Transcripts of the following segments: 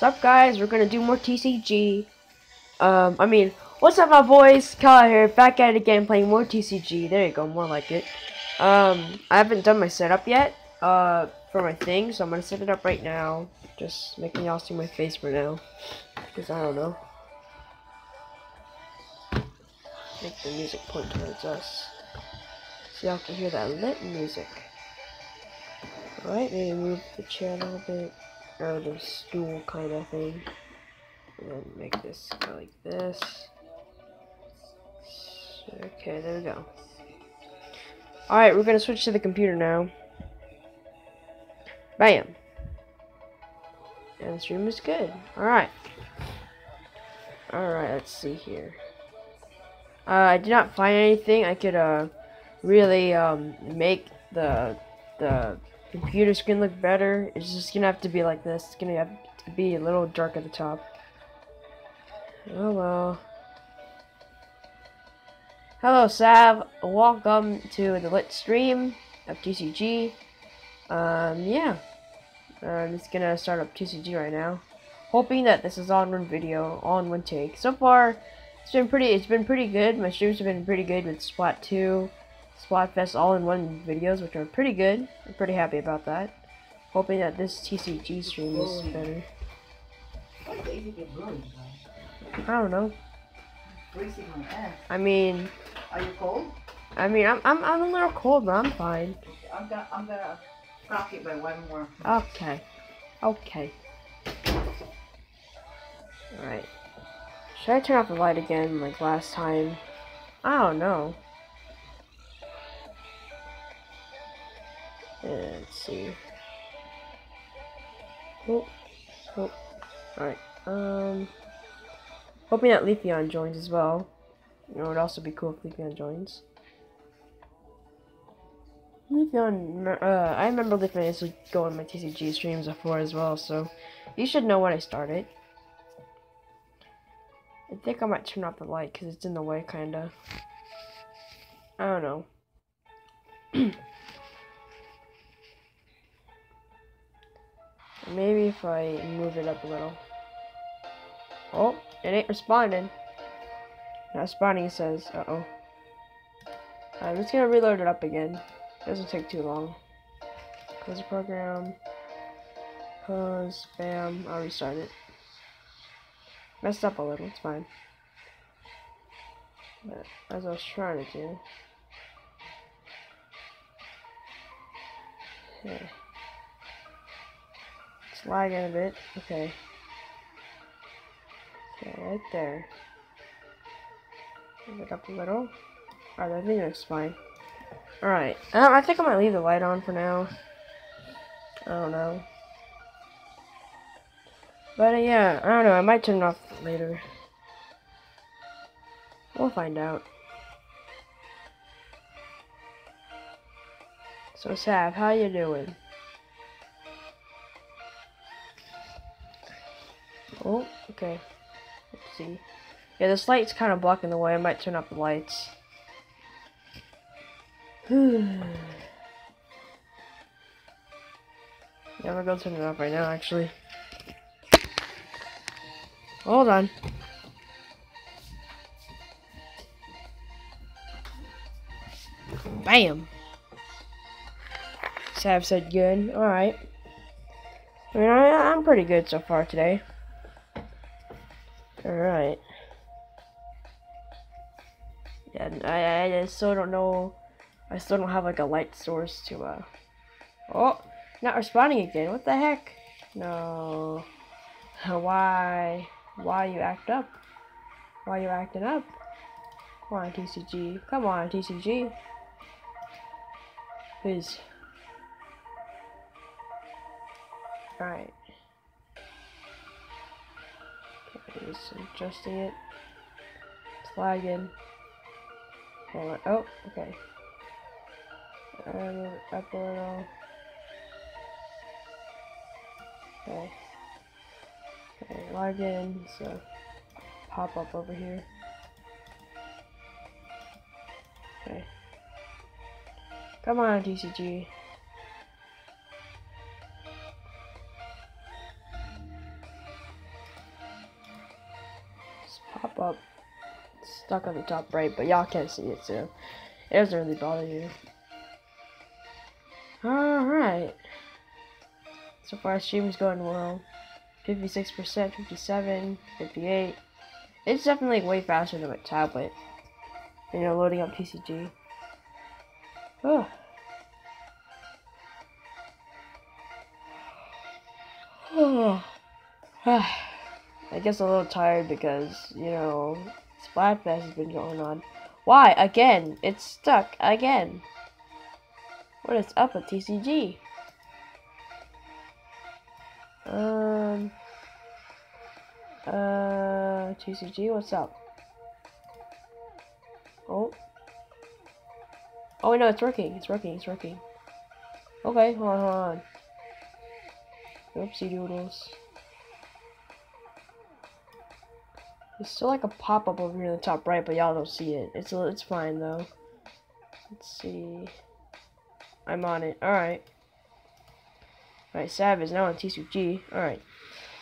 Sup guys, we're gonna do more TCG. Um, I mean, what's up my boys? Kyle here, back at it again playing more TCG. There you go, more like it. Um, I haven't done my setup yet, uh, for my thing, so I'm gonna set it up right now. Just making y'all see my face for now. Because I don't know. Make the music point towards us. So y'all can hear that lit music. Alright, maybe move the chair a little bit. Or the stool kind of thing. And then make this go like this. Okay, there we go. Alright, we're gonna switch to the computer now. Bam! And the stream is good. Alright. Alright, let's see here. Uh, I did not find anything I could, uh, really, um, make the, the computer screen look better. It's just gonna have to be like this. It's gonna have to be a little dark at the top. Oh well. Hello, Sav. Welcome to the lit stream of TCG. Um, yeah. I'm just gonna start up TCG right now. Hoping that this is on one video, on one take. So far, it's been pretty, it's been pretty good. My streams have been pretty good with Splat 2, Splatfest all-in-one videos, which are pretty good. I'm pretty happy about that. Hoping that this TCG stream is better. I don't know. I mean, Are you cold? I mean, I'm I'm I'm a little cold, but I'm fine. I'm gonna I'm gonna crack it by one more. Okay, okay. All right. Should I turn off the light again, like last time? I don't know. Let's see. Oh, oh. Alright, um... Hoping that Leafeon joins as well. You know, it would also be cool if Leafeon joins. Leafeon, uh, I remember Leafeon used to go on my TCG streams before as well, so you should know when I started. I think I might turn off the light because it's in the way, kinda. I don't know. Maybe if I move it up a little. Oh, it ain't responding. Not responding, it says. Uh-oh. I'm just gonna reload it up again. It Doesn't take too long. Close the program. Close. Bam. I'll restart it. Messed up a little. It's fine. But as I was trying to do. It's lagging a bit. Okay. Okay, right there. Move it up a little. Alright, I think that's fine. Alright. Um, I think I might leave the light on for now. I don't know. But uh, yeah, I don't know. I might turn it off later. We'll find out. So Sav, how you doing? Oh, okay. Let's see. Yeah, this light's kind of blocking the way. I might turn off the lights. yeah, I'm gonna turn it off right now, actually. Hold on. Bam! Sav said good. Alright. I mean, I, I'm pretty good so far today. Alright. Yeah, I, I still don't know. I still don't have like a light source to, uh. Oh! Not responding again. What the heck? No. Why? Why you act up? Why you acting up? Come on, TCG. Come on, TCG. Please. Alright. Just adjusting it. It's lagging. Hold on. Oh, okay. Um, up a little. Okay. Okay, log in, so pop up over here. Okay. Come on, TCG. Stuck on the top right, but y'all can't see it, so it doesn't really bother you. Alright. So far, stream's going well. 56%, 57, 58. It's definitely way faster than my tablet. You know, loading up TCG. Oh. Oh. I guess a little tired because, you know, Splatfest has been going on. Why? Again? It's stuck. Again. What is up with TCG? Um... Uh... TCG, what's up? Oh. Oh, no, it's working. It's working. It's working. Okay, hold on, hold on. Oopsie doodles. There's still like a pop-up over here in the top right, but y'all don't see it. It's it's fine though. Let's see. I'm on it. Alright. Alright, Sav is now on TCG. Alright.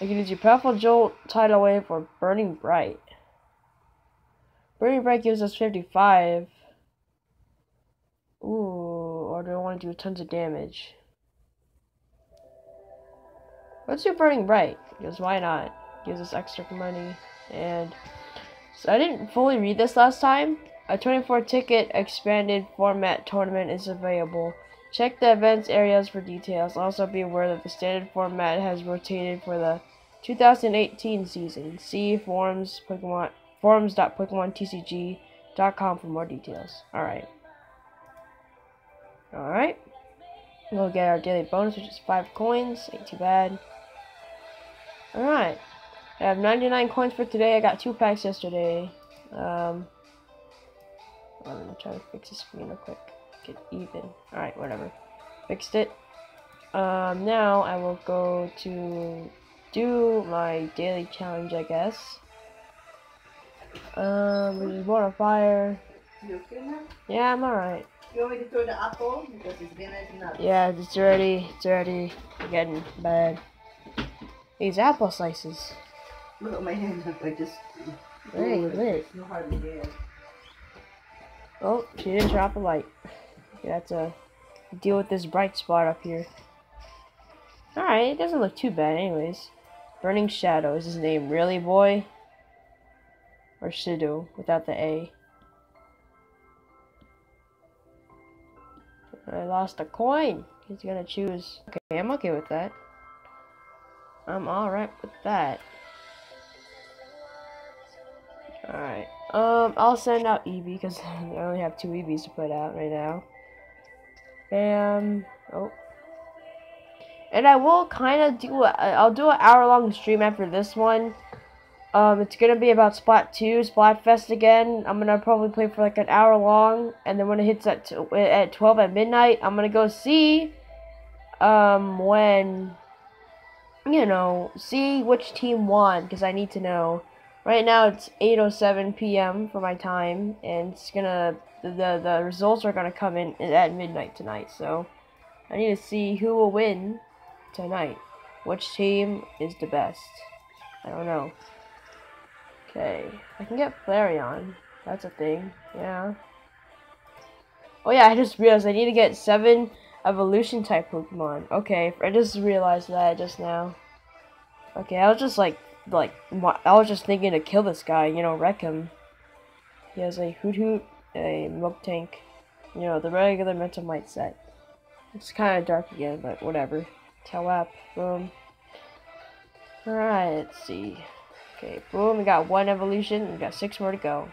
You can use your powerful jolt tidal wave for Burning Bright. Burning Bright gives us 55. Ooh, or do I want to do tons of damage? Let's do Burning Bright, because why not? Gives us extra money. And so I didn't fully read this last time. A 24 ticket expanded format tournament is available. Check the events areas for details. Also be aware that the standard format has rotated for the 2018 season. See forums Pokemon forums.pokemontcg.com for more details. Alright. Alright. We'll get our daily bonus, which is 5 coins. Ain't too bad. Alright. I have 99 coins for today. I got two packs yesterday. Um, I'm gonna try to fix the screen real quick. Get even. Alright, whatever. Fixed it. Um, now I will go to do my daily challenge, I guess. Um, which is water fire. You okay now? Yeah, I'm alright. You want me to throw the apple? Because it's gonna. Yeah, it's already, it's already getting bad. These apple slices. Look at my hand up. I just. Very lit. You hardly there. Oh, she didn't drop a light. You have to deal with this bright spot up here. Alright, it doesn't look too bad anyways. Burning Shadow is his name. Really, boy? Or Shido, without the A. I lost a coin. He's gonna choose. Okay, I'm okay with that. I'm alright with that. Alright. Um, I'll send out Eevee because I only have two Eevees to put out right now. And oh, and I will kind of do. A, I'll do an hour long stream after this one. Um, it's gonna be about Splat 2, Splatfest again. I'm gonna probably play for like an hour long, and then when it hits at at 12 at midnight, I'm gonna go see. Um, when you know, see which team won because I need to know. Right now it's 8:07 p.m. for my time, and it's gonna the, the results are gonna come in at midnight tonight. So I need to see who will win tonight. Which team is the best? I don't know. Okay, I can get Flareon. That's a thing. Yeah. Oh yeah, I just realized I need to get seven evolution type Pokemon. Okay, I just realized that just now. Okay, I was just like like I was just thinking to kill this guy, you know, wreck him. He has a Hoothoot, a Miltank, you know, the regular mental might set. It's kind of dark again, but whatever. Tawap, boom. Alright, let's see. Okay, boom, we got one evolution, we got six more to go.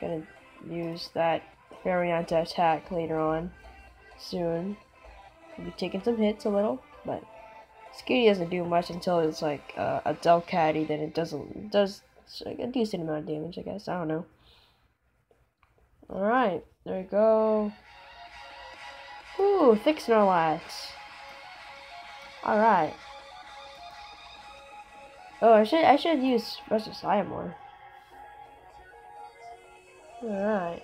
Gonna use that Fairy to attack later on, soon. We'll be taking some hits a little, but Skitty doesn't do much until it's like uh, a Delcatty, then it doesn't does like a decent amount of damage, I guess. I don't know. Alright, there we go. Ooh, thick Snorlax. Alright. Oh, I should I should use Restless more. Alright.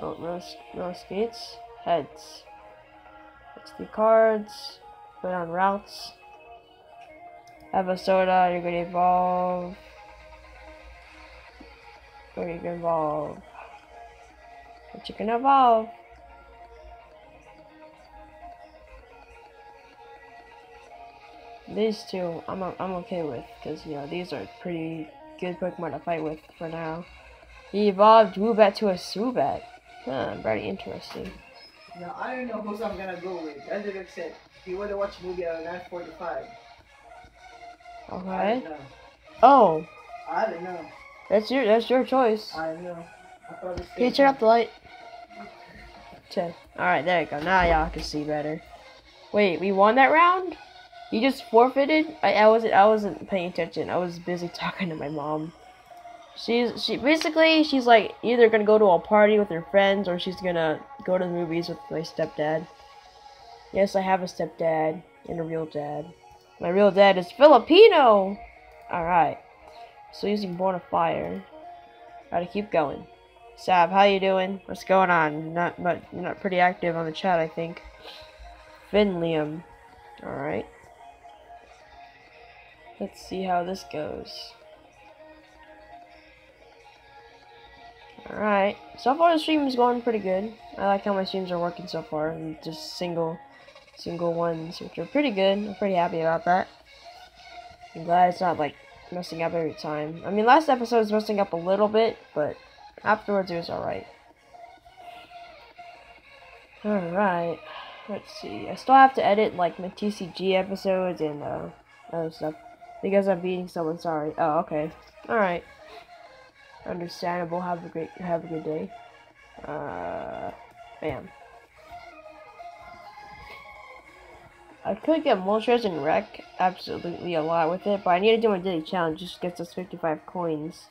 Oh, no, no skates. Heads. Let's do cards. Put on routes. Have a soda, you're gonna evolve. Or you can evolve. But you can evolve. These two, I'm I'm okay with, because you know these are pretty good Pokemon to fight with for now. He evolved Woobat to a Swoobat. Huh, very interesting. Now I don't know who's I'm gonna go with. As I said, if you wanna watch movie at 9:45. I Okay. don't know. Oh, I don't know. that's your that's your choice. I know. I Can you turn up the light? Ten. Alright, there you go. Now y'all can see better. Wait, we won that round? You just forfeited? I, I wasn't I wasn't paying attention. I was busy talking to my mom. She's she basically she's like either gonna go to a party with her friends or she's gonna go to the movies with my stepdad. Yes, I have a stepdad and a real dad. My real dad is Filipino! Alright. So using Born of Fire. Gotta keep going. Sab, how you doing? What's going on? Not but you're not pretty active on the chat, I think. Finlium. Alright. Let's see how this goes. Alright. So far the stream is going pretty good. I like how my streams are working so far. And just single single ones, which are pretty good. I'm pretty happy about that. I'm glad it's not like messing up every time. I mean last episode was messing up a little bit, but afterwards it was alright. Alright. Let's see. I still have to edit like my TCG episodes and uh other stuff. Because I'm beating someone, sorry. Oh, okay. Alright. Understandable. Have a great have a good day. Uh bam. I could get Moltres and Wreck absolutely a lot with it, but I need to do my daily challenge just gets us 55 coins.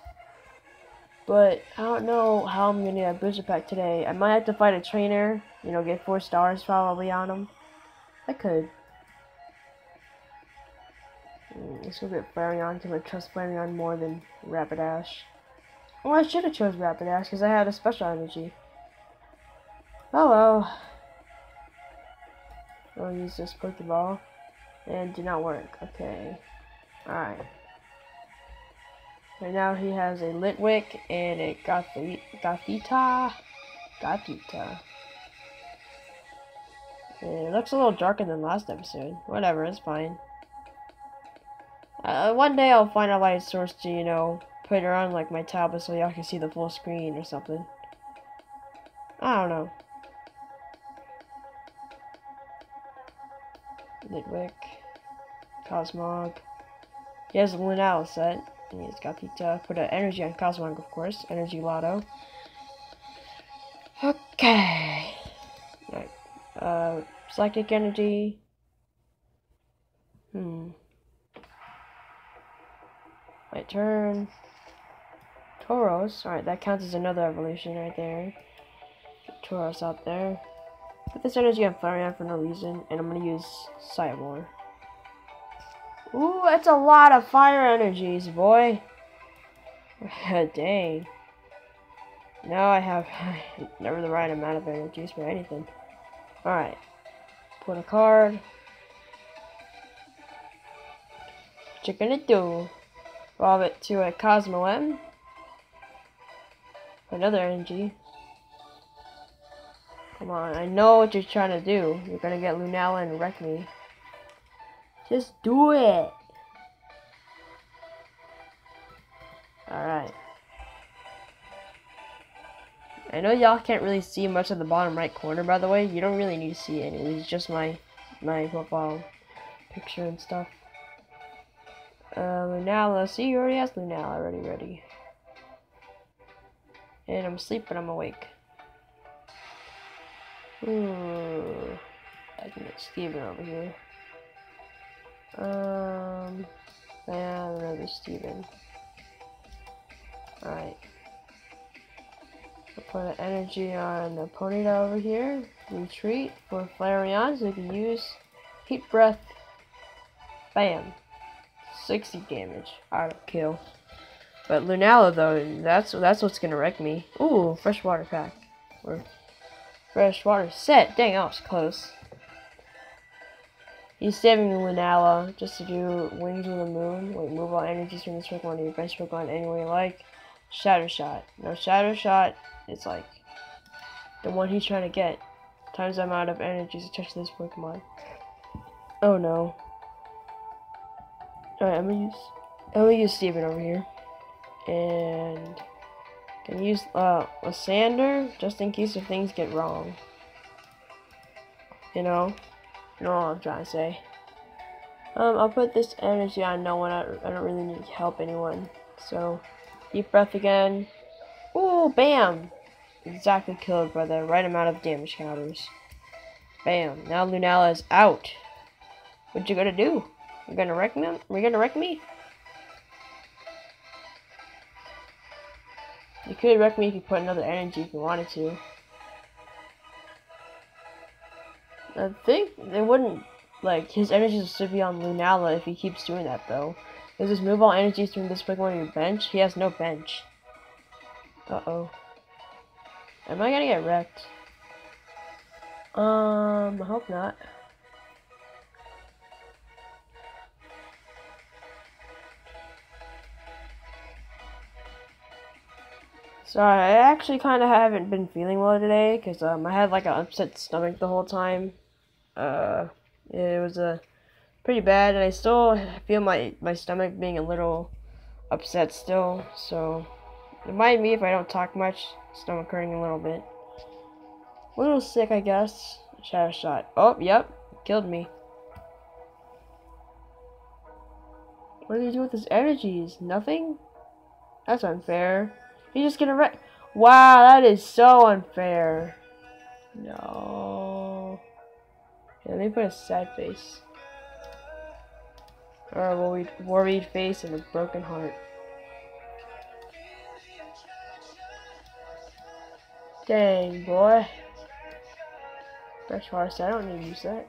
But I don't know how I'm gonna get a booster pack today. I might have to fight a trainer, you know, get four stars probably on him. I could. Mm, Let's go get Flareon because I trust Flareon more than Rapidash. Well, I should have chose Rapidash because I had a special energy. Oh well. I'll use this Pokeball. And did not work. Okay. Alright. Right now he has a Litwick and a Gothi Gothita. Gothita. It looks a little darker than last episode. Whatever, it's fine. Uh, one day I'll find a light source to, you know, put it on like my tablet so y'all can see the full screen or something. I don't know. Litwick. Cosmog. He has a Lunala set. And he's got Pita. Put an energy on Cosmog, of course. Energy Lotto. Okay. Right. Uh, Psychic Energy. Hmm. My turn. Tauros. Alright, that counts as another evolution right there. Tauros out there. Put this energy on Flareon for no reason, and I'm gonna use Cyborg. Ooh, that's a lot of fire energies, boy. Dang. Now I have never the right amount of energies for anything. Alright. Put a card. What you gonna do? Evolve it to a Cosmoem. Another energy. Come on, I know what you're trying to do. You're gonna get Lunala and wreck me. Just do it! Alright. I know y'all can't really see much of the bottom right corner, by the way. You don't really need to see it. It's just my, my profile picture and stuff. Uh, Lunala. See, you already has Lunala already ready. And I'm asleep, but I'm awake. Hmm. I can get Steven over here. Um. Yeah, another Steven. Alright. I'll put an energy on the Ponyta over here. Retreat for Flareon so we can use Heat Breath. Bam. 60 damage. Auto kill. But Lunala though, that's that's what's gonna wreck me. Ooh, freshwater pack. Or freshwater set. Dang, I was close. He's saving Lunala just to do Wings of the Moon. Wait, move all energies from this Pokemon to your bench Pokemon any way you like. Shadow Shot. No, Shadow Shot is like the one he's trying to get. Times I'm out of energy to touch this Pokemon. Oh no. Alright, I'm gonna use I'm gonna use Steven over here. And can use uh a sander just in case if things get wrong. You know? You know what I'm trying to say. Um, I'll put this energy on no one. I, I don't really need to help anyone. So, deep breath again. Ooh, bam! Exactly killed by the right amount of damage counters. Bam. Now Lunala is out. What you gonna do? You gonna wreck me? Are you gonna wreck me? You could wreck me if you put another energy if you wanted to. I think they wouldn't like his energy will still be on Lunala if he keeps doing that though. Does this move all energies from this Pokemon on your bench? He has no bench. Uh oh. Am I gonna get wrecked? Um, I hope not. Sorry, I actually kind of haven't been feeling well today because um, I had like an upset stomach the whole time. Uh, it was a uh, pretty bad, and I still feel my my stomach being a little upset still. So, remind me if I don't talk much. Stomach hurting a little bit. A little sick, I guess. Shadow shot. Oh, yep, killed me. What did he do with his energies? Nothing? That's unfair. He's just gonna wreck. Wow, that is so unfair. No. Yeah, let me put a sad face. Or a worried, worried face and a broken heart. Dang, boy. Fresh forest, I don't need to use that.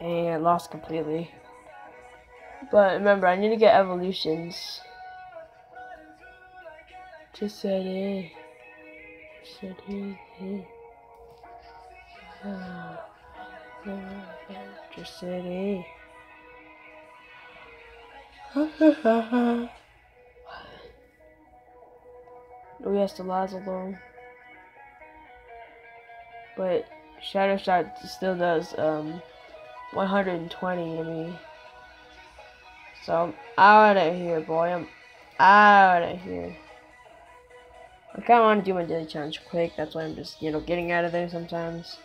I lost completely. But remember, I need to get evolutions. Just said eh. it. Said eh, eh. ah, ah, ah. it. Just said it. oh yes, the Lazlo. But Shadow Shot still does um 120 to me. So I'm out of here, boy. I'm out of here. I kind of want to do my daily challenge quick. That's why I'm just, you know, getting out of there sometimes.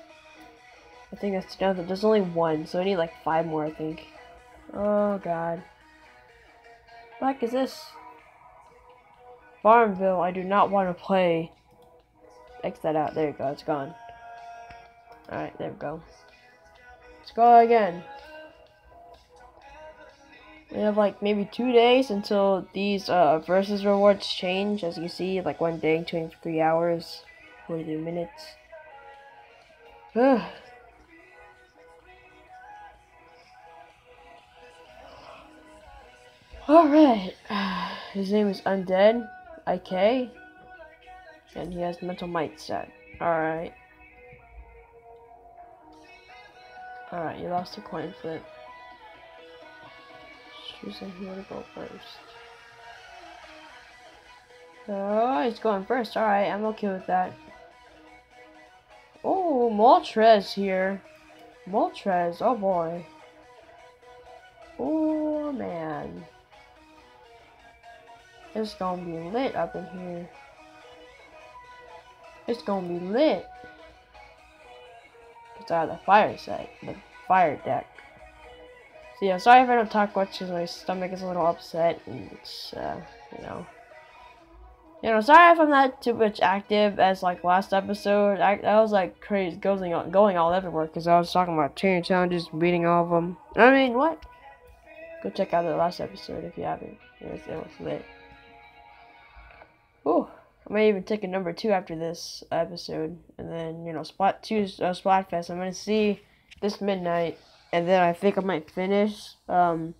I think that's enough. There's only one, so I need like five more, I think. Oh, God. What heck is this? Farmville, I do not want to play. X that out. There you go. It's gone. Alright, there we go. Let's go again. We have like maybe two days until these uh, versus rewards change. As you see, like one day, 23 hours, 43 minutes. Alright. His name is Undead, IK. And he has mental might set. Alright. Alright, you lost a coin flip choosing who to go first. Oh, he's going first. Alright, I'm okay with that. Oh, Moltres here. Moltres, oh boy. Oh, man. It's gonna be lit up in here. It's gonna be lit. It's out of the fire set, the fire deck. So yeah, sorry if I don't talk much because my stomach is a little upset and it's, uh, you know. You know, sorry if I'm not too much active as like last episode. I, I was like crazy, going all, going all everywhere because I was talking about training challenges, beating all of them. I mean, what? Go check out the last episode if you haven't. It was, it was lit. Ooh, I may even take a number two after this episode, and then you know, spot two, uh, Splatfest. I'm gonna see this midnight and then I think I might finish, um,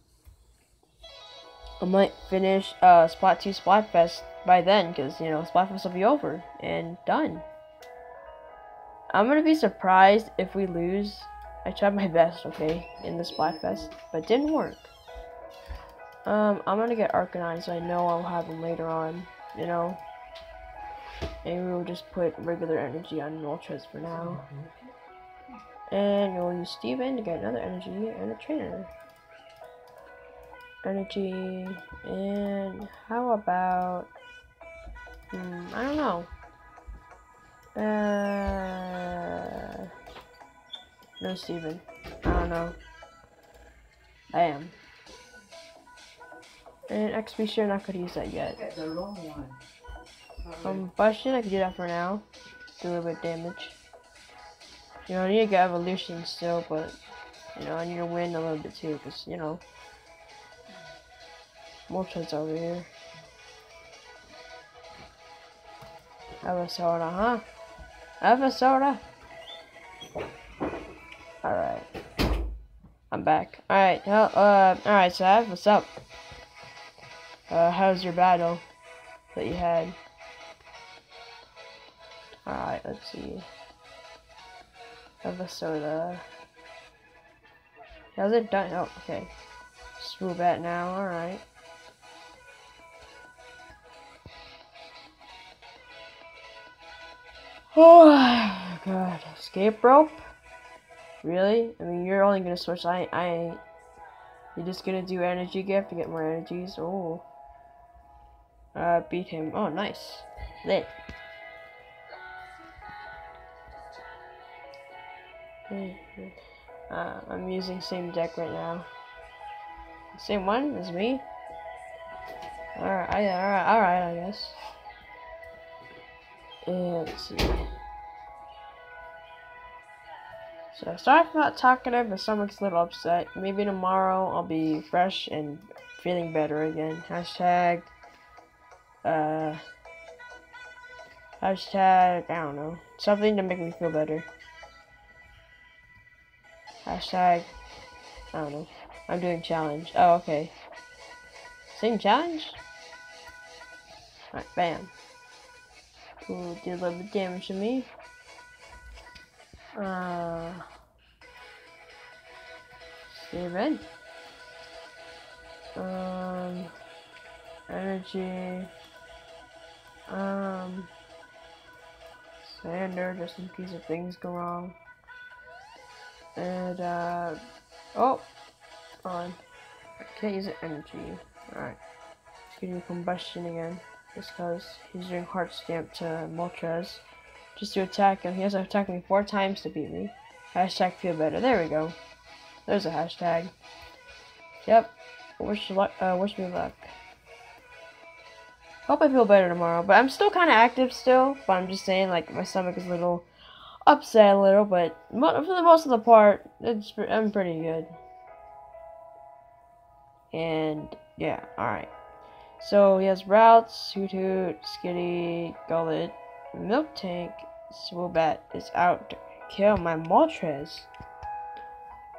I might finish, uh, Splat 2 Splatfest by then, because, you know, Splatfest will be over, and done. I'm gonna be surprised if we lose. I tried my best, okay, in the Splatfest, but didn't work. Um, I'm gonna get Arcanine so I know I'll have them later on, you know? And we'll just put regular energy on Moltres for now. And we'll use Steven to get another energy and a trainer. Energy, and how about, hmm, I don't know. Uh, no Steven. I don't know. I am. And XP share, not gonna use that yet. Get the wrong one. Combustion, I can do that for now. Do a little bit of damage. You know, I need to get evolution still, but you know, I need to win a little bit too, because you know, shots over here. Episoda, huh? Episoda. Alright. I'm back. Alright, uh, alright, Sav, what's up? Uh, how's your battle that you had? Alright, let's see. Episoda. How's it done? Oh, okay. that now, alright. Oh god, escape rope? Really? I mean, you're only gonna switch. I, I. You're just gonna do energy gift to get more energies. Oh. Uh, beat him. Oh, nice. Lit. Uh, I'm using same deck right now. Same one as me. Alright, alright, alright, I guess. And let's see. So sorry for not talkative, my stomach's a little upset. Maybe tomorrow I'll be fresh and feeling better again. Hashtag uh hashtag I don't know. Something to make me feel better. Hashtag I don't know. I'm doing challenge. Oh okay. Same challenge? Alright, bam. Ooh, did a little bit of damage to me. Uh, Steven. Um, energy. Um, Sander, just in case of things go wrong. And, uh, oh, on. I can't use the energy. Alright. Let's get combustion again just because he's doing heart stamp to Moltres just to attack him. He has to attack me four times to beat me. Hashtag feel better. There we go. There's a hashtag. Yep. Wish luck. Uh, wish me luck. Hope I feel better tomorrow. But I'm still kind of active still. But I'm just saying, like my stomach is a little upset a little. But for the most of the part, it's I'm pretty good. And yeah, all right. So he has Routes, Hoothoot, Skitty, Gullet, Miltank. Swoobat is out to kill my Moltres.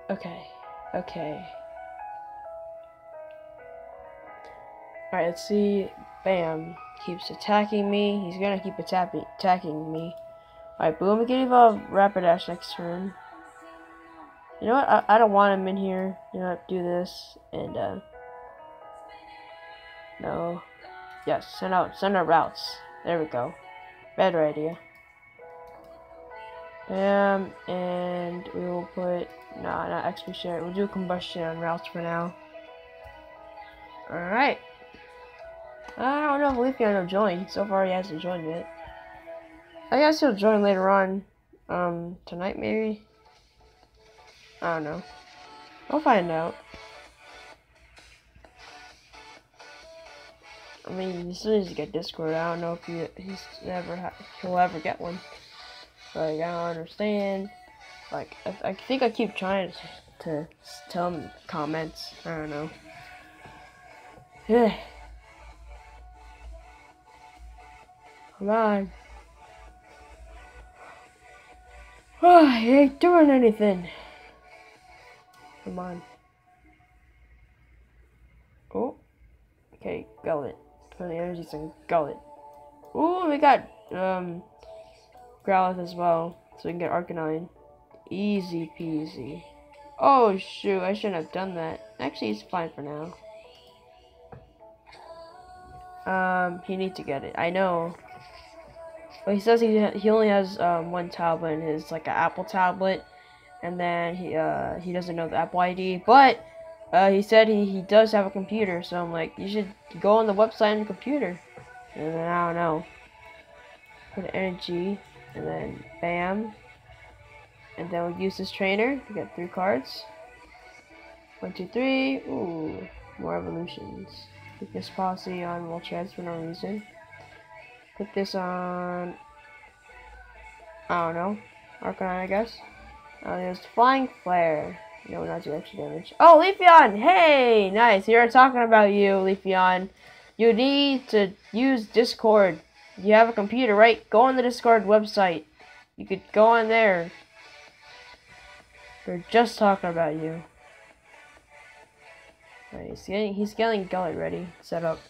Okay, okay. Alright, let's see. Bam. Keeps attacking me. He's gonna keep attacking me. Alright, boom, we can evolve Rapidash next turn. You know what? I, I don't want him in here. You know what? Do this. And, uh, no. Yes, send out, send out routes. There we go. Better idea. Um, and we will put, nah, not XP share. We'll do combustion on routes for now. Alright. I don't know if Leafeon will join. So far he hasn't joined yet. I guess he'll join later on. Um, tonight maybe? I don't know. I'll find out. I mean, he still needs to get Discord. I don't know if he he's never he'll ever get one. Like I don't understand. Like I, I think I keep trying to, to tell him comments. I don't know. Come on. Oh, he ain't doing anything. Come on. Oh. Okay, it for the energies and Gullet. Ooh, we got um Growlithe as well, so we can get Arcanine. Easy peasy. Oh shoot, I shouldn't have done that. Actually, it's fine for now. Um, he needs to get it. I know. But he says he he only has um, one tablet and his like an Apple tablet, and then he uh he doesn't know the Apple ID. But uh, he said he, he does have a computer, so I'm like, you should go on the website on the computer. And then I don't know. Put energy, and then bam. And then we'll use this trainer to get three cards. One, two, three. Ooh, more evolutions. This policy on Moltres for no reason. Put this on. I don't know. Arcanine, I guess. Uh, there's Flying Flare. No, not do extra damage. Oh, Leafeon! Hey! Nice. Here I'm talking about you, Leafeon. You need to use Discord. You have a computer, right? Go on the Discord website. You could go on there. We're just talking about you. Right, he's getting he's getting gullet ready. Set up.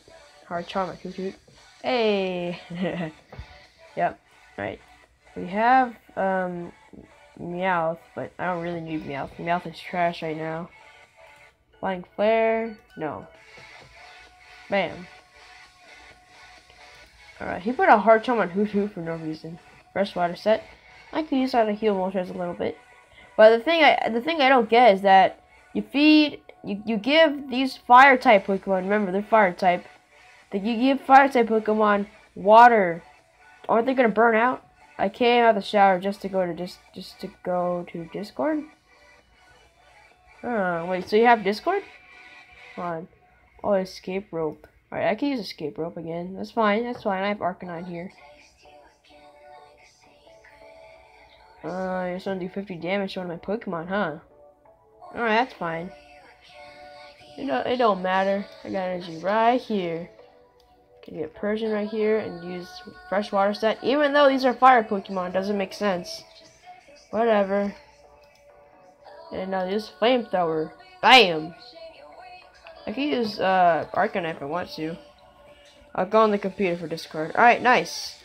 Hard hoot. Hey Yep. Right. We have um Meowth, but I don't really need Meowth. Meowth is trash right now. Flying Flare? No. Bam. Alright, he put a hard charm on Hoothoot for no reason. Fresh water set. I could use that to heal Moltres a little bit. But the thing I the thing I don't get is that you feed you, you give these fire type Pokemon, remember they're fire type, that you give fire type Pokemon water. Aren't they gonna burn out? I came out of the shower just to go to just just to go to Discord. Oh wait, so you have Discord? Come on. Oh, escape rope. Alright, I can use escape rope again. That's fine, that's fine. I have Arcanine here. Uh, you're supposed to do 50 damage to one of my Pokemon, huh? Alright, that's fine. It don't, it don't matter. I got energy right here. Can get Persian right here and use fresh water set. Even though these are fire Pokemon, doesn't make sense. Whatever. And now this flamethrower. Bam! I can use uh, Arcanine if I want to. I'll go on the computer for Discord. Alright, nice.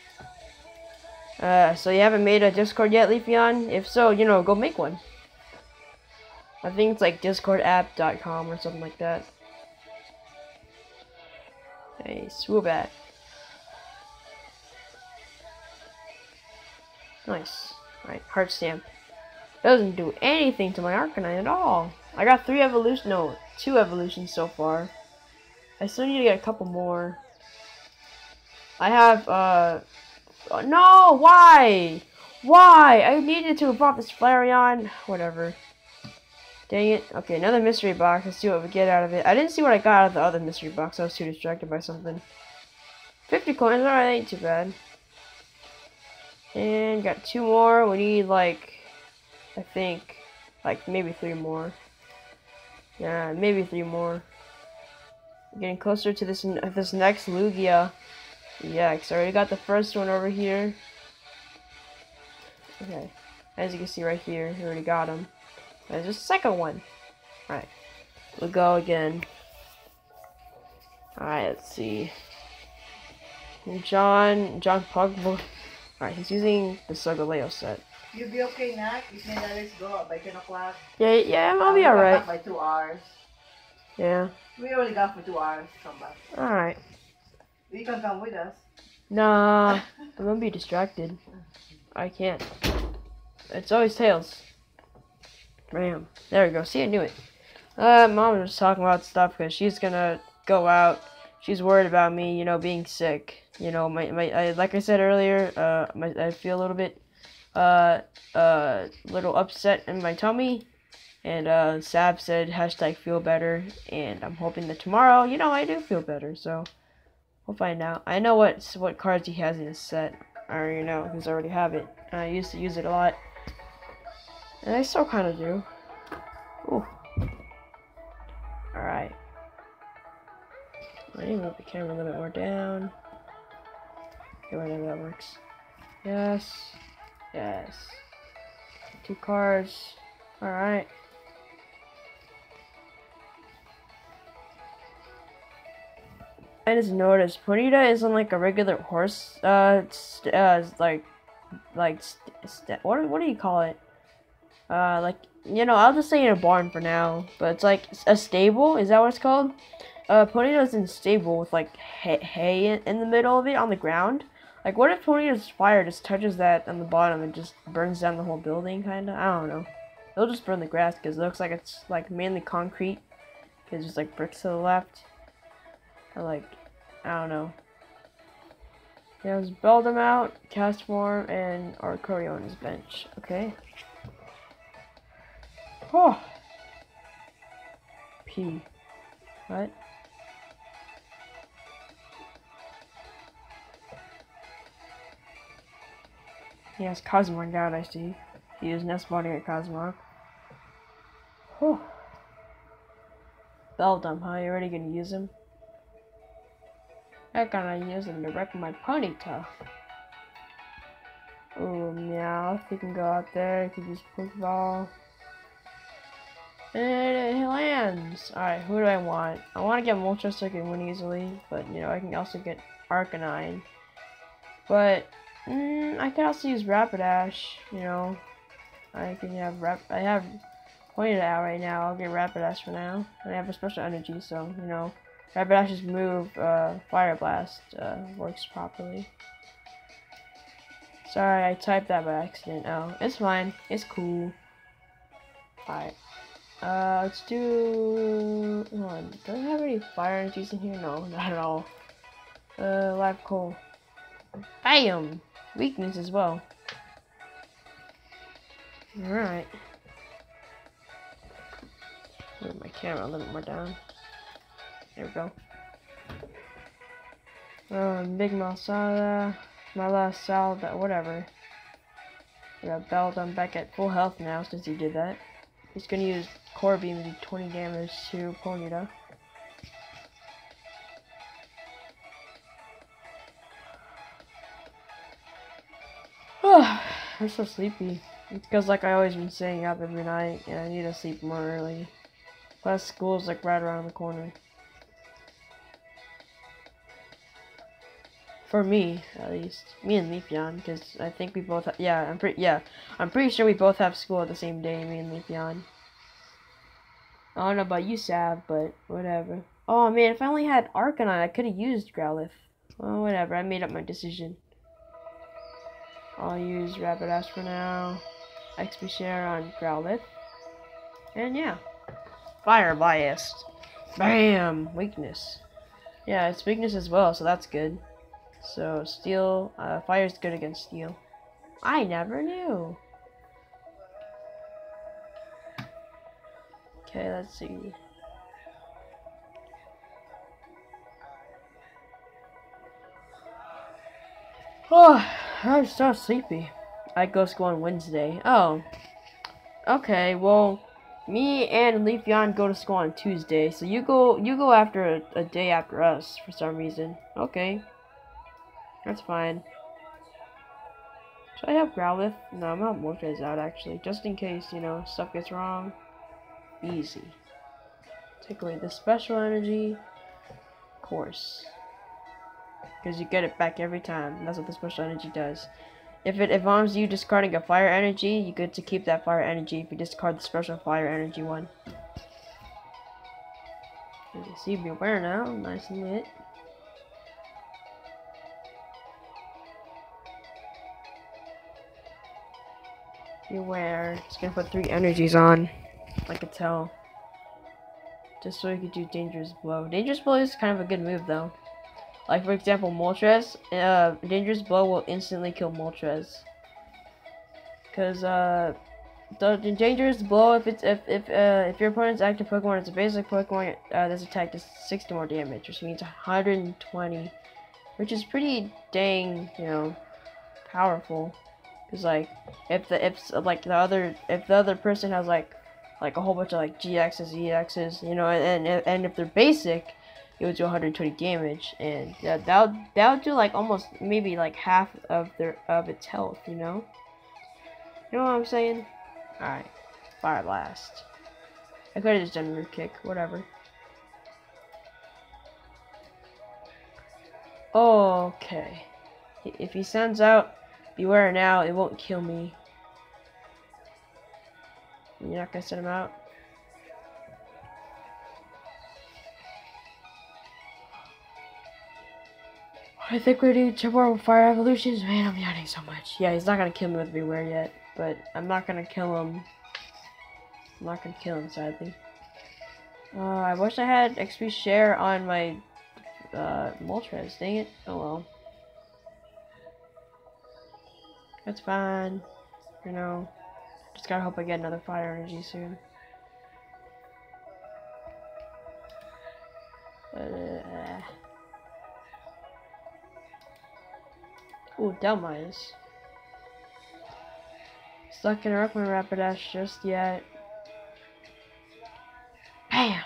Uh, so you haven't made a Discord yet, Leafeon? If so, you know, go make one. I think it's like discordapp.com or something like that. Hey, Swoobat. Nice. Alright, heart stamp. Doesn't do anything to my Arcanine at all. I got three evolution, no, two evolutions so far. I still need to get a couple more. I have, uh, no, why? Why? I needed to have brought this Flareon. Whatever. Dang it. Okay, another mystery box. Let's see what we get out of it. I didn't see what I got out of the other mystery box. I was too distracted by something. 50 coins. Alright, ain't too bad. And got two more. We need, like, I think, like, maybe three more. Yeah, maybe three more. Getting closer to this this next Lugia. Yeah, I already got the first one over here. Okay. As you can see right here, we already got him. There's a second one. Alright. We'll go again. Alright, let's see. John, John Pugbo. Alright, he's using the Solgaleo set. You'll be okay, Nak? If may let's go by 10 o'clock. Yeah, yeah, I'll be alright. By 2 hours. Yeah. We only got for 2 hours to come back. Alright. You can come with us. Nah, I'm gonna be distracted. I can't. It's always Tails. Bam. There we go. See, I knew it. Uh, mom was talking about stuff because she's gonna go out. She's worried about me, you know, being sick. You know, my, my I, like I said earlier, uh, my, I feel a little bit, uh, uh, little upset in my tummy. And, uh, Sab said, hashtag feel better. And I'm hoping that tomorrow, you know, I do feel better. So, we'll find out. I know what, what cards he has in his set. I already know, because I already have it. I used to use it a lot. And I still kind of do. Ooh. Alright. Let me move the camera a little bit more down. Okay, whatever that works. Yes. Yes. Two cards. Alright. I just noticed Ponyta isn't like a regular horse. Uh, uh, like, like, what what do you call it? Uh, like you know, I'll just say in a barn for now. But it's like a stable. Is that what it's called? uh, Ponyta's unstable with like hay, in, in the middle of it on the ground. Like, what if Ponyta's fire just touches that on the bottom and just burns down the whole building, kinda? I don't know. It'll just burn the grass because it looks like it's like mainly concrete. Cause there's like bricks to the left. Or like, I don't know. Yeah, let's build them out, Castform, and Arcorio on his bench. Okay. Oh. P. What? He has Cosmog down, I see. He is nest spawning at Cosmog. Whew. Beldum, huh? You already gonna use him? I'm gonna use him to wreck my Ponyta. Oh, Meowth, he can go out there, he can use Pokeball. And it lands! Alright, who do I want? I want to get Moltres so I can win easily, but, you know, I can also get Arcanine. But, mm, I can also use Rapidash, you know. I can have Rap- I have pointed out right now. I'll get Rapidash for now. And I have a special energy, so, you know, Rapidash's move, uh, Fire Blast, uh, works properly. Sorry, I typed that by accident. Oh, it's fine. It's cool. Alright. Uh, let's do... On. Do I have any fire energies in here? No, not at all. Uh, live coal. Bam! Weakness as well. Alright. Move my camera a little bit more down. There we go. Um, Big Masada, my last salad, whatever. I got Beldum back at full health now since he did that. He's gonna use Core Beam to 20 damage to Ponyta. I'm so sleepy. Because, like I always been saying up every night, and I need to sleep more early. Plus, school's like right around the corner. For me, at least. Me and Leafeon, because I think we both yeah, I'm pretty, yeah, I'm pretty sure we both have school at the same day, me and Leafeon. I don't know about you, Sav, but whatever. Oh man, if I only had Arcanine, I could have used Growlithe. Well, whatever, I made up my decision. I'll use Rapidash for now. XP share on Growlithe. And yeah. Fire biased. Bam! Weakness. Yeah, it's weakness as well, so that's good. So, steel, uh, fire is good against steel. I never knew. Okay, let's see. Oh, I'm so sleepy. I go school on Wednesday. Oh. Okay, well, me and Leafeon go to school on Tuesday, so you go you go after a, a day after us for some reason. Okay. That's fine. Should I have Growlithe? No, I'm not Moltres out actually, just in case, you know, stuff gets wrong. Easy. Take away the special energy. Of course. Because you get it back every time. That's what the special energy does. If it involves you discarding a fire energy, you get to keep that fire energy if you discard the special fire energy one. You see, Bewear now. Nice and lit. Bewear. It's gonna put three energies on. I could tell. Just so you could do Dangerous Blow. Dangerous Blow is kind of a good move, though. Like, for example, Moltres. Uh, Dangerous Blow will instantly kill Moltres. Because, uh, the, Dangerous Blow, if it's if if uh, if your opponent's active Pokemon is a basic Pokemon uh, that's attacked does 60 more damage, which means 120, which is pretty dang, you know, powerful. Because like, if the if like the other if the other person has like like a whole bunch of like GXs, EXs, you know, and and, and if they're basic, it would do 120 damage, and yeah, that would that would do like almost maybe like half of their of its health, you know. You know what I'm saying? All right, fire blast. I could have just done root kick, whatever. Okay, if he sends out Bewear now, it won't kill me. You're not gonna send him out? I think we need two more fire evolutions. Man, I'm yawning so much. Yeah, he's not gonna kill me with Bewear yet, but I'm not gonna kill him. I'm not gonna kill him, sadly. Uh, I wish I had XP share on my uh, Moltres. Dang it. Oh well. That's fine. You know, just gotta hope I get another fire energy soon. Uh, ooh, Dhelmise. Stuck in a rock my Rapidash just yet. Bam!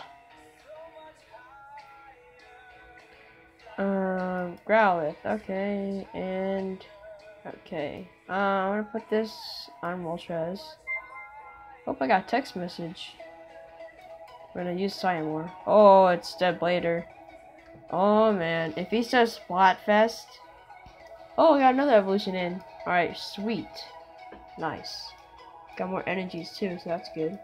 Um, Growlithe, okay, and, okay. Uh, I'm gonna put this on Moltres. Hope I got text message. We're gonna use Sycamore. Oh, it's Dead Blader. Oh man, if he says Splatfest. Oh, we got another evolution in. Alright, sweet. Nice. Got more energies too, so that's good.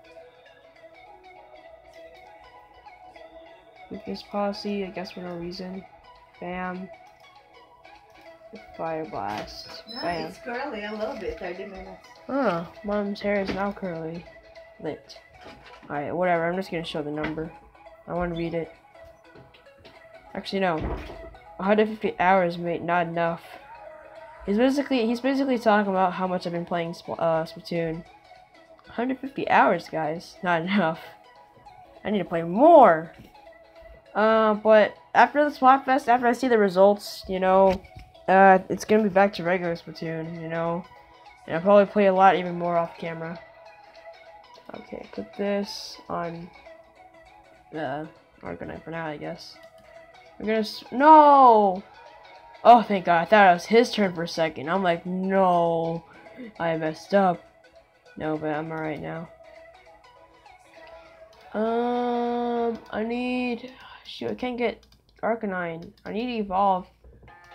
Weakness policy, I guess for no reason. Bam. Fire blast. No, Bam. it's curly a little bit, 30 minutes. Oh, mom's hair is now curly. Lit. Alright, whatever. I'm just gonna show the number. I want to read it. Actually, no. 150 hours, mate. Not enough. He's basically he's basically talking about how much I've been playing Spl uh, Splatoon. 150 hours, guys. Not enough. I need to play more. Uh, but after the Splatfest, after I see the results, you know, uh, it's gonna be back to regular Splatoon, you know. And I'll probably play a lot even more off camera. Okay, put this on the Arcanine for now, I guess. We're gonna no. Oh, thank God! I thought it was his turn for a second. I'm like, no, I messed up. No, but I'm alright now. Um, I need. Shoot, I can't get Arcanine. I need to evolve.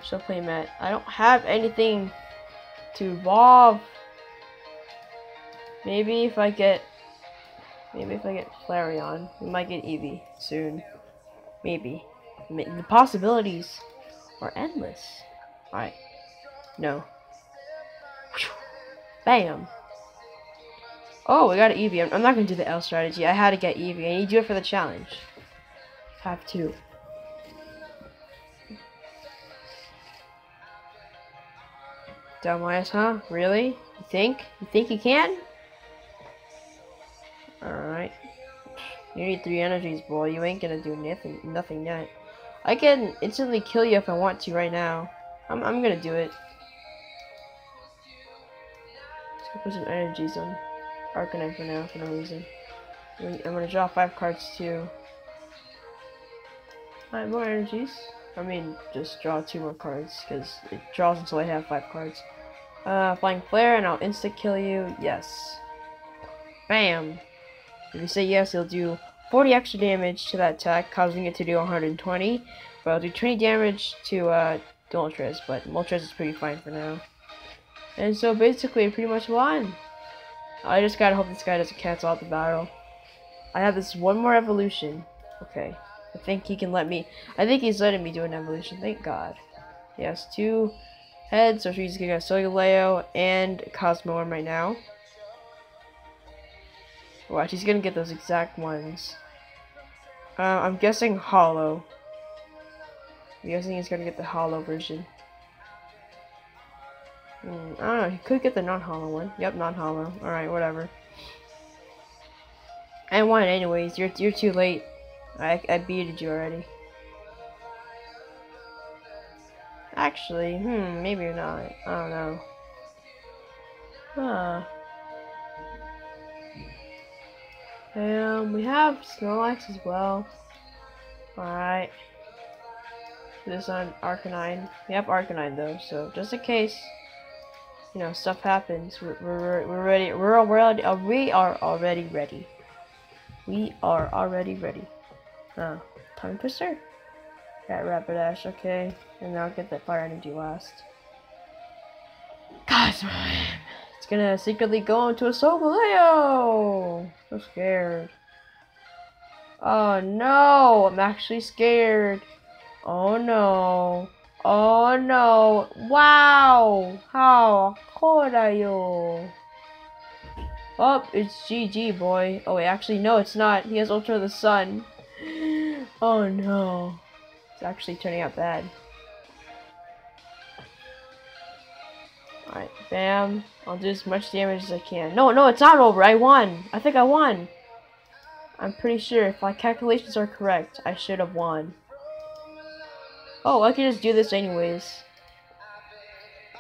She'll play Met. I don't have anything to evolve. Maybe if I get Maybe if I get Flareon, we might get Eevee soon. Maybe. The possibilities are endless. Alright. No. Bam. Oh, we got an Eevee. I'm, I'm not going to do the L strategy. I had to get Eevee. I need to do it for the challenge. Have to. Dumbass, huh? Really? You think? You think you can? Alright. You need three energies, boy. You ain't gonna do nothing nothing yet. I can instantly kill you if I want to right now. I'm I'm gonna do it. Just gonna put some energies on Arcanine for now for no reason. I'm I'm gonna draw five cards too. Alright, more energies. I mean, just draw two more cards, because it draws until I have five cards. Uh, Flying Flare, and I'll insta-kill you. Yes. Bam. If you say yes, it'll do 40 extra damage to that attack, causing it to do 120. But I'll do 20 damage to uh, Moltres, but Moltres is pretty fine for now. And so basically, I pretty much won. I just gotta hope this guy doesn't cancel out the battle. I have this one more evolution. Okay. I think he can let me. I think he's letting me do an evolution. Thank God. He has two heads, so he's gonna get Solgaleo and Cosmoem right now. Watch, he's gonna get those exact ones. Uh, I'm guessing holo. I'm guessing he's gonna get the holo version. Hmm, I don't know, he could get the non-holo one. Yep, non-holo. Alright, whatever. I won anyways, you're, you're too late. I, I beated you already. Actually, hmm, maybe not. I don't know. Huh. Um, we have Snorlax as well. Alright. This on Arcanine. We have Arcanine though, so just in case, you know, stuff happens, we're, we're, we're ready. We're already, uh, we are already ready. We are already ready. Huh. Time Twister? Got Rapidash, okay. And now get that Fire Energy last. Guys. It's gonna secretly go into a Solgaleo! So scared. Oh no! I'm actually scared. Oh no. Oh no. Wow. How cold are you? Oh, it's GG, boy. Oh, wait, actually, no, it's not. He has Ultra the Sun. Oh no. It's actually turning out bad. Alright, bam. I'll do as much damage as I can. No, no, it's not over. I won. I think I won. I'm pretty sure if my calculations are correct, I should have won. Oh, I can just do this anyways.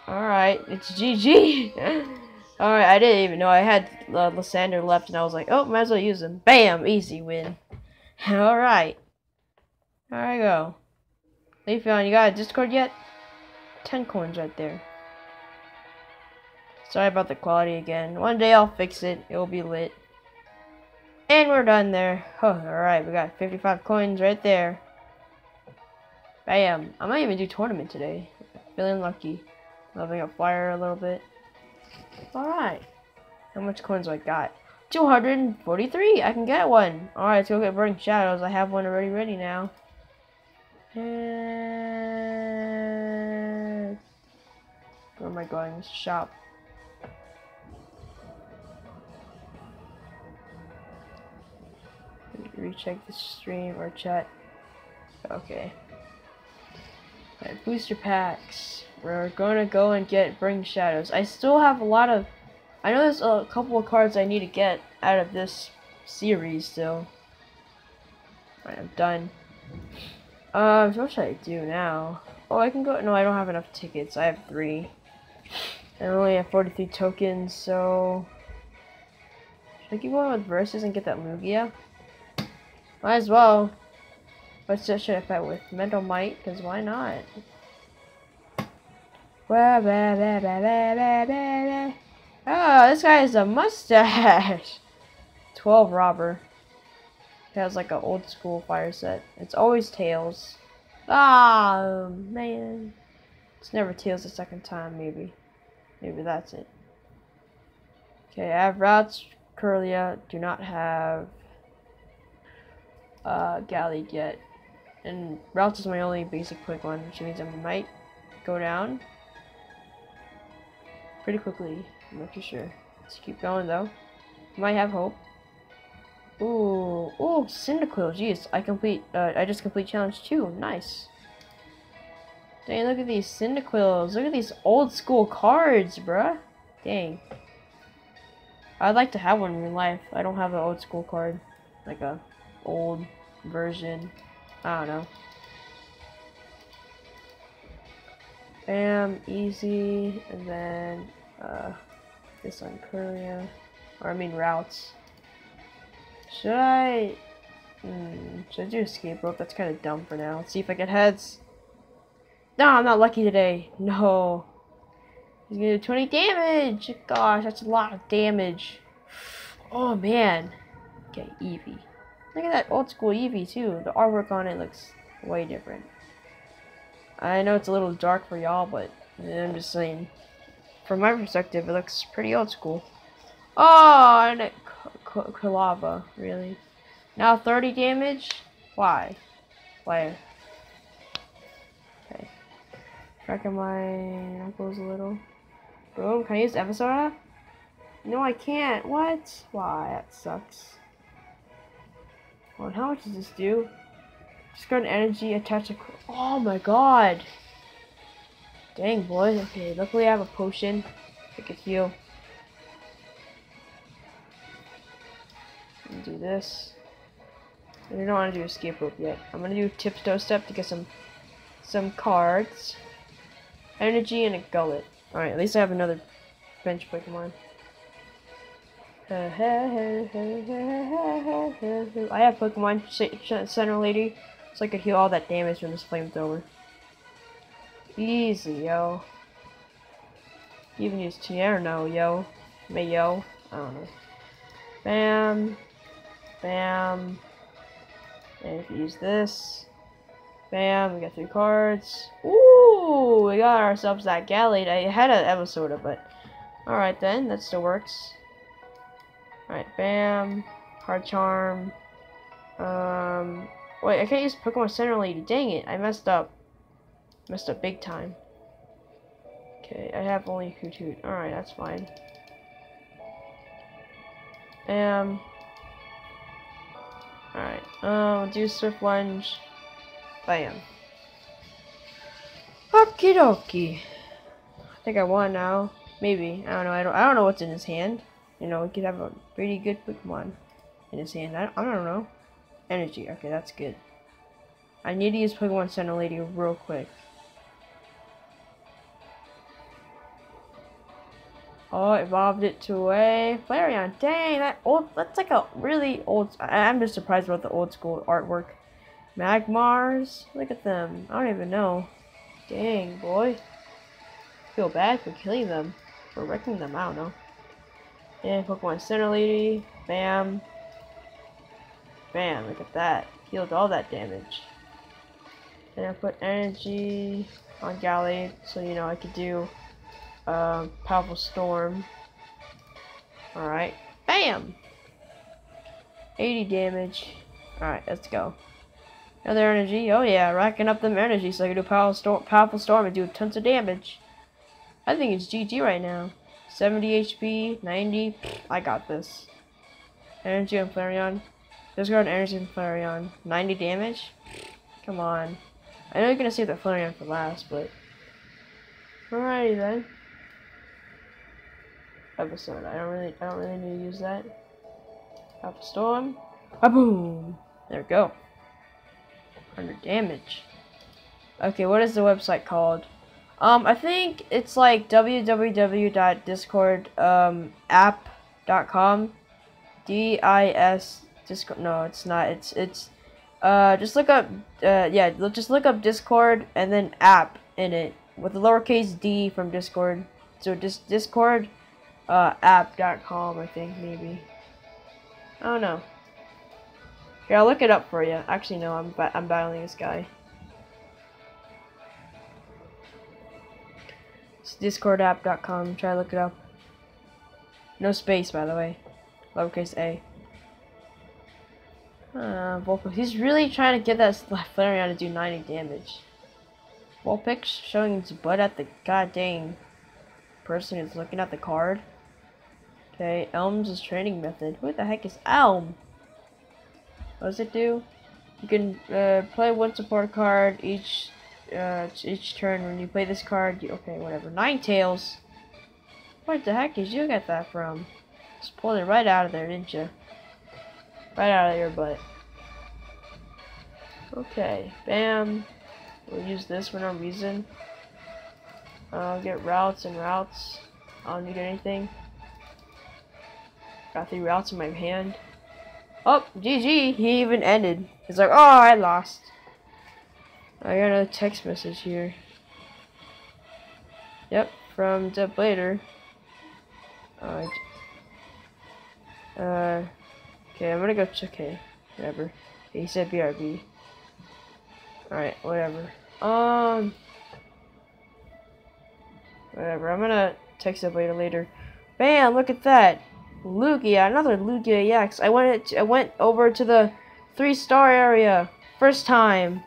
Alright, it's GG. Alright, I didn't even know I had uh, Lysandre left and I was like, oh, might as well use him. Bam! Easy win. Alright. There I go. Leafeon, you got a Discord yet? 10 coins right there. Sorry about the quality again. One day I'll fix it. It'll be lit. And we're done there. Alright, we got 55 coins right there. Bam. I might even do tournament today. Feeling lucky. Loving up fire a little bit. Alright. How much coins do I got? 243! I can get one! Alright, let's go get Burning Shadows. I have one already ready now. Where am I going? Shop. recheck the stream or chat. Okay. Right, booster packs. We're gonna go and get Burning Shadows. I still have a lot of... I know there's a couple of cards I need to get out of this series. Alright, I'm done. Uh, what should I do now? Oh, I can go... No, I don't have enough tickets. I have three. I only have 43 tokens, so... Should I keep going with Versus and get that Lugia? Might as well. What should I fight with? Mental Might? Because why not? Oh, this guy has a mustache. 12 robber. He has like an old school fire set. It's always Tails. Ah, man. It's never Tails the second time, maybe. Maybe that's it. Okay, I have Ralts, Kirlia, do not have uh, Gallade yet. And Ralts is my only basic quick one, which means I might go down pretty quickly. I'm not too sure. Let's keep going though. Might have hope. Ooh, ooh, Cyndaquil. Jeez, I complete. Uh, I just complete challenge two. Nice. Dang, look at these Cyndaquils. Look at these old school cards, bruh. Dang. I'd like to have one in real life. I don't have an old school card, like a old version. I don't know. Bam, easy, and then uh, this on Courier, or I mean Ralts. Should I? Hmm, should I do escape rope? That's kind of dumb for now. Let's see if I get heads. No, I'm not lucky today. No. He's gonna do 20 damage. Gosh, that's a lot of damage. Oh man. Okay, Eevee. Look at that old school Eevee too. The artwork on it looks way different. I know it's a little dark for y'all, but I'm just saying. From my perspective, it looks pretty old school. Oh, and it Kalava, really. Now 30 damage? Why? Why? Okay. Cracking my knuckles a little. Boom, can I use Evosoda? No, I can't. What? Why? That sucks. Well, how much does this do? Just Discard energy attached to. Oh my god! Dang, boy. Okay, luckily I have a potion. I could heal. Do this. I don't want to do escape rope yet. I'm gonna do tiptoe step to get some some cards. Energy and a gullet. Alright, at least I have another bench Pokemon. I have Pokemon Center Lady, so I could heal all that damage from this flamethrower. Easy, yo. Even use Tierno, yo. May yo. I don't know. Bam. Bam. And if you use this. Bam, we got three cards. Ooh, we got ourselves that Gallade. I had an Evosoda, but alright then, that still works. Alright, bam. Hard charm. Um, wait, I can't use Pokemon Center Lady. Dang it, I messed up. Messed up big time. Okay, I have only Hoothoot. Alright, that's fine. Um. Alright, um, do swift Lunge. Bam. Okie dokie. I think I won now. Maybe. I don't know. I don't, I don't know what's in his hand. You know, he could have a pretty good Pokemon in his hand. I, I don't know. Energy. Okay, that's good. I need to use Pokemon Center Lady real quick. Oh, evolved it to a Flareon. Dang, that old, that's like a really old, I'm just surprised about the old school artwork. Magmars, look at them. I don't even know. Dang, boy. Feel bad for killing them. For wrecking them, I don't know. And Pokemon Center Lady, bam. Bam, look at that. Healed all that damage. And I put energy on Gallade, so you know I could do uh, Powerful Storm. Alright. Bam! 80 damage. Alright, let's go. Another energy. Oh yeah, racking up them energy so I can do powerful storm, powerful storm and do tons of damage. I think it's GG right now. 70 HP, 90. I got this. Energy on Flareon. Discard energy on Flareon. 90 damage? Come on. I know you're gonna save the Flareon for last, but... Alrighty then episode. I don't really, I don't really need to use that. Have a storm. A boom. There we go. 100 damage. Okay, what is the website called? Um, I think it's like www.discordapp.com. Um, D-I-S Discord. No, it's not. It's it's. Uh, just look up. Uh, yeah, just look up Discord and then app in it with the lowercase d from Discord. So just Discord uh, app.com, I think, maybe. I don't know. Here, I'll look it up for you. Actually, no, I'm, ba I'm battling this guy. It's discordapp.com. Try to look it up. No space, by the way. Lowercase a. Uh, Vulpix. He's really trying to get that Flareon to do 90 damage. Vulpix showing his butt at the goddamn person who's looking at the card. Okay, Elms' training method. Who the heck is Elm? What does it do? You can uh, play one support card each uh, each turn. When you play this card, you, okay, whatever. Ninetales. What the heck did you get that from? Just pulled it right out of there, didn't you? Right out of your butt. Okay, bam. We'll use this for no reason. I'll get Ralts and Ralts. I don't need anything. Got three Ralts in my hand. Oh, GG. He even ended. He's like, oh, I lost. I got another text message here. Yep, from Dead Blader. Uh, uh, okay, I'm gonna go check. Okay, whatever. He said BRB. Alright, whatever. Um, whatever. I'm gonna text Dead Blader later. Bam! Look at that. Lugia, another Lugia EX. I went I went over to the three star area. First time.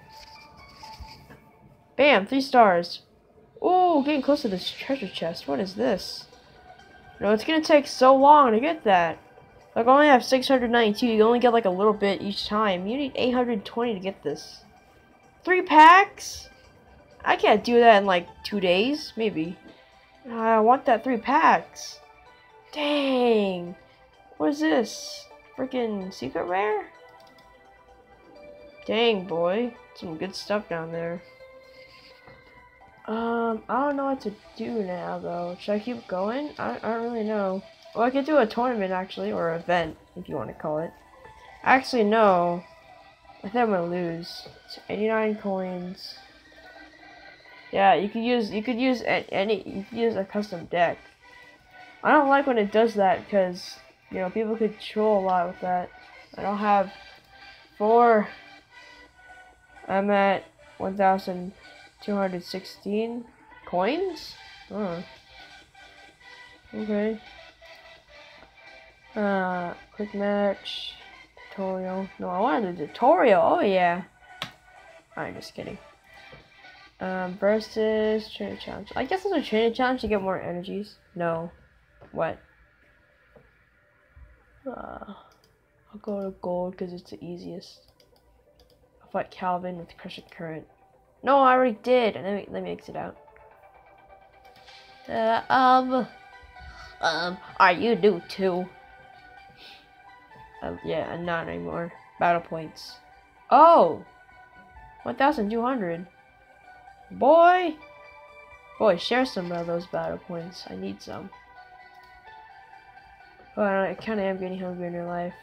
Bam, three stars. Ooh, getting close to this treasure chest. What is this? No, it's gonna take so long to get that. Like, I only have 692. You only get like a little bit each time. You need 820 to get this. Three packs? I can't do that in like two days, maybe. Uh, I want that three packs. Dang! What is this? Freaking secret rare? Dang, boy. Some good stuff down there. Um, I don't know what to do now, though. Should I keep going? I, I don't really know. Well, I could do a tournament, actually, or a event, if you want to call it. Actually, no. I think I'm gonna lose. It's 89 coins. Yeah, you could use you could use any you could use a custom deck. I don't like when it does that because, you know, people could troll a lot with that. I don't have four. I'm at 1,216 coins? Oh. Okay. Uh, quick match. Tutorial. No, I wanted a tutorial. Oh, yeah. I'm just kidding. Um, versus training challenge. I guess it's a training challenge to get more energies. No. What? Uh, I'll go to gold because it's the easiest. I'll fight Calvin with Crushing Current. No, I already did. Let me, let me exit out. Uh, um, um, are you new too? Uh, yeah, not anymore. Battle points. Oh! 1,200. Boy! Boy, share some of those battle points. I need some. Well, I kind of am getting hungry in real life.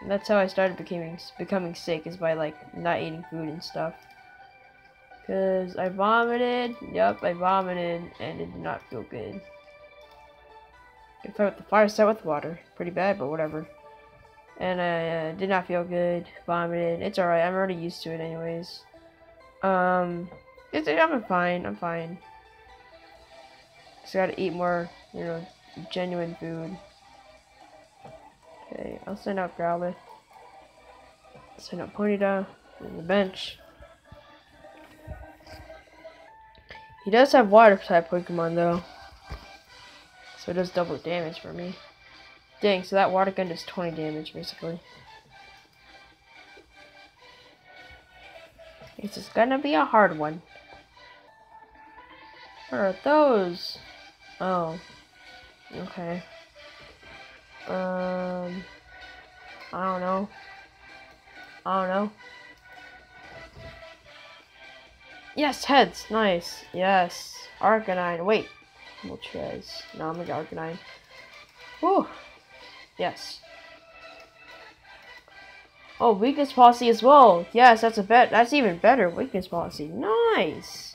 And that's how I started becoming becoming sick, is by like not eating food and stuff. Cause I vomited. Yep, I vomited, and it did not feel good. If I with the fire, start with water. Pretty bad, but whatever. And I uh, did not feel good. Vomited. It's alright. I'm already used to it, anyways. Um, it's I'm fine. I'm fine. Just gotta eat more, you know, genuine food. Okay, I'll send out Growlithe. Send out Ponyta on the bench. He does have water type Pokemon though. So it does double damage for me. Dang, so that water gun does 20 damage basically. This is gonna be a hard one. What are those? Oh. Okay. Um. I don't know. I don't know. Yes, heads. Nice. Yes. Arcanine. Wait. Moltres. No, I'm gonna get Arcanine. Whew. Yes. Oh, weakness policy as well. Yes, that's a bet. That's even better. Weakness policy. Nice.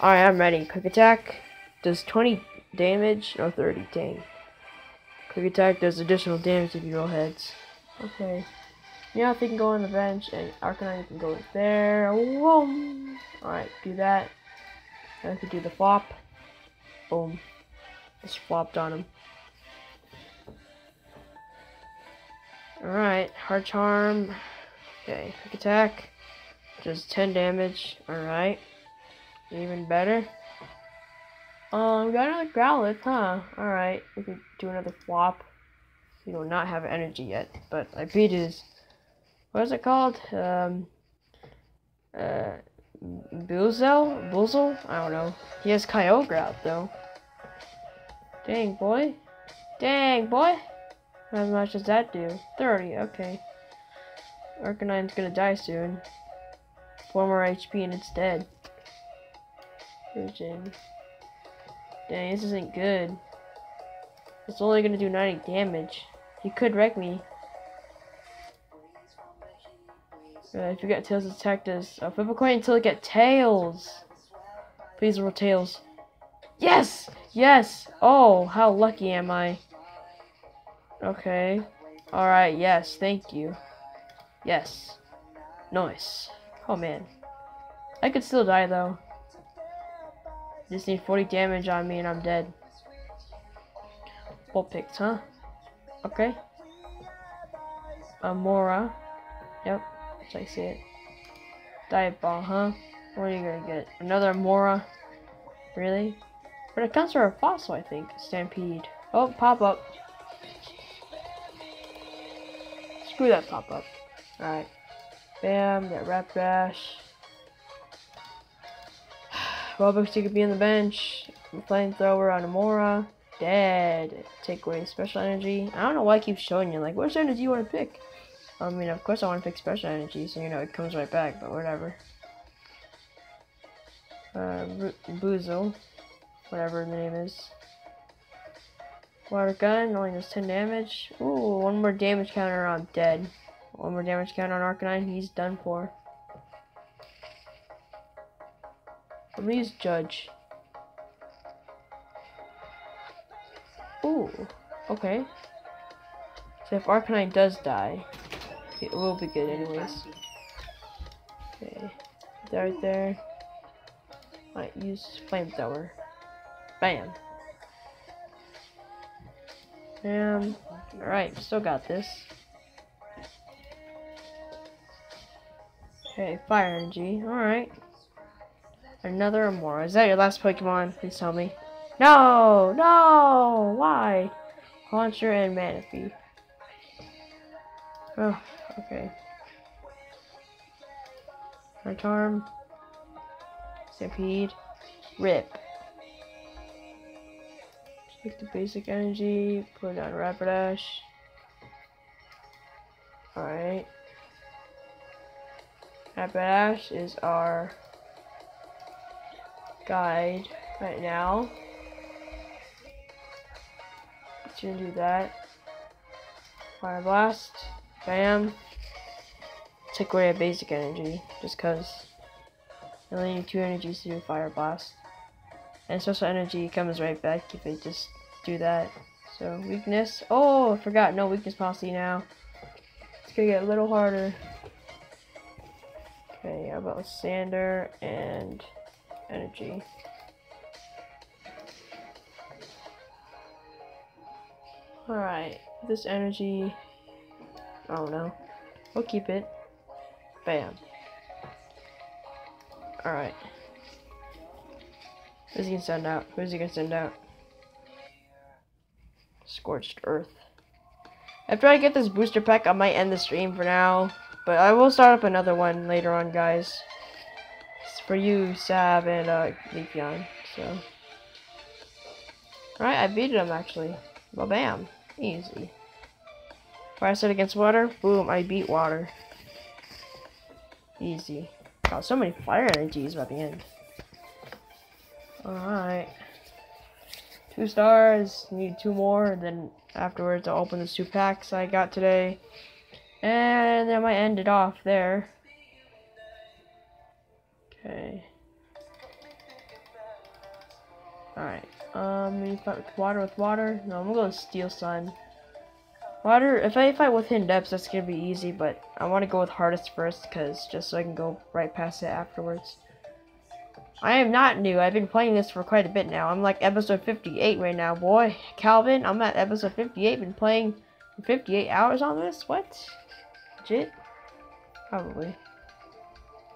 Alright, I'm ready. Quick attack does 20 damage or 30. Dang. Quick attack does additional damage if you roll heads. Okay. Yeah, if they can go on the bench, and Arcanine can go there. Whoa! Alright, do that. I could do the flop. Boom. Just flopped on him. Alright, hard charm. Okay, quick attack. Does 10 damage. Alright. Even better. Um, got another Growlithe, huh? Alright, we could do another flop. We do not have energy yet, but I beat his what is it called? Um, uh, Buzel? Buzel? I don't know. He has Kyogre out, though. Dang, boy. Dang, boy. How much does that do? 30, okay. Arcanine's gonna die soon. Four more HP and it's dead. Dang, this isn't good. It's only gonna do 90 damage. He could wreck me. Uh, if you get tails, attack. Uh, flip a coin until it get tails. Please roll tails. Yes! Yes! Oh, how lucky am I? Okay. Alright, yes, thank you. Yes. Nice. Oh man. I could still die though. Just need 40 damage on me and I'm dead. Vulpix, huh? Okay. Amora. Yep. I see it. Dive ball, huh? What are you gonna get? Another Amora? Really? But it comes from a fossil, I think. Stampede. Oh, pop up. Screw that pop up. Alright. Bam, that Rap Dash. Robux, you could be on the bench. Flamethrower on Amora. Dead. Take away special energy. I don't know why I keep showing you. Like, which energy do you want to pick? I mean, of course I want to pick special energy, so you know it comes right back, but whatever. Uh, Buzel, whatever the name is. Water gun, only does 10 damage. Ooh, one more damage counter, I'm dead. One more damage counter on Arcanine, he's done for. Please judge. Ooh, okay. So if Arcanine does die, it will be good anyways. Okay. Right there. Might use flamethrower. Bam. Bam. Alright, still got this. Okay, fire energy. Alright. Another Amora. Is that your last Pokemon? Please tell me. No! No! Why? Haunter and Manaphy. Oh, okay. Charm. Stampede. Rip. Take the basic energy, put down Rapidash. Alright. Rapidash is our guide right now. Let's gonna do that. Fire Blast. Bam. Take away a basic energy, just cause I only need two energies to do Fire Blast. And special energy comes right back if I just do that. So weakness. Oh, I forgot. No weakness policy now. It's gonna get a little harder. Okay, how about Sander and energy? Alright, this energy, I don't know. We'll keep it. Bam. Alright. Who's he gonna send out? Who's he gonna send out? Scorched Earth. After I get this booster pack, I might end the stream for now. But I will start up another one later on, guys. For you, Sab, and uh, Leafeon. So. Alright, I beat him actually. Well, bam. Easy. Fire set against water. Boom, I beat water. Easy. Got so many fire energies by the end. Alright. Two stars. Need two more. Then afterwards I'll open the two packs I got today. And then I might end it off there. Okay. Alright. Um, we fight with water with water. No, I'm gonna go with Steel Sun. Water, if I fight with Hidden Depths, that's gonna be easy, but I want to go with Hardest first, because just so I can go right past it afterwards. I am not new. I've been playing this for quite a bit now. I'm like episode 58 right now, boy. Calvin, I'm at episode 58. Been playing 58 hours on this? What? Legit? Probably.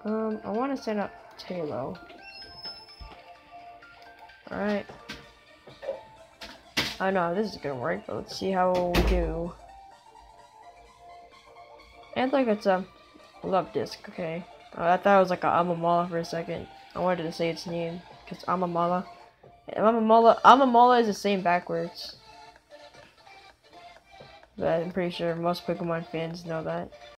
Um, I want to set up Talo. Alright. I know this is gonna work, but let's see how we do. And like it's a love disc, okay. Oh, I thought it was like a Amamala for a second. I wanted to say its name because Amamala. Amamala, Amamala is the same backwards. But I'm pretty sure most Pokemon fans know that.